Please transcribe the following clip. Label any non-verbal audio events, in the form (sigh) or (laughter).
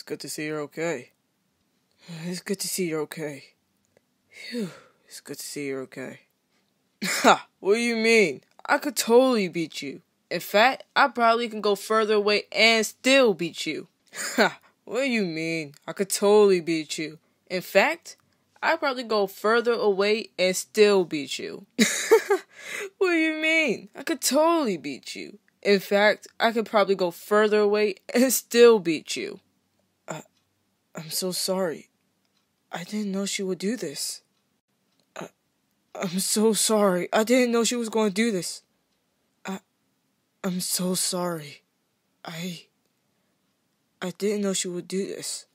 It's good to see you're okay. It's good to see you're okay. Phew, it's good to see you're okay. (laughs) Ha! What do you mean? I could totally beat you. In fact, I probably can go further away and still beat you. (laughs) Ha! What do you mean? I could totally beat you. In fact, I probably go further away and still beat you. (laughs) what do you mean? I could totally beat you. In fact, I could probably go further away and still beat you. I'm so sorry. I didn't know she would do this. I, I'm so sorry. I didn't know she was going to do this. I, I'm so sorry. I, I didn't know she would do this.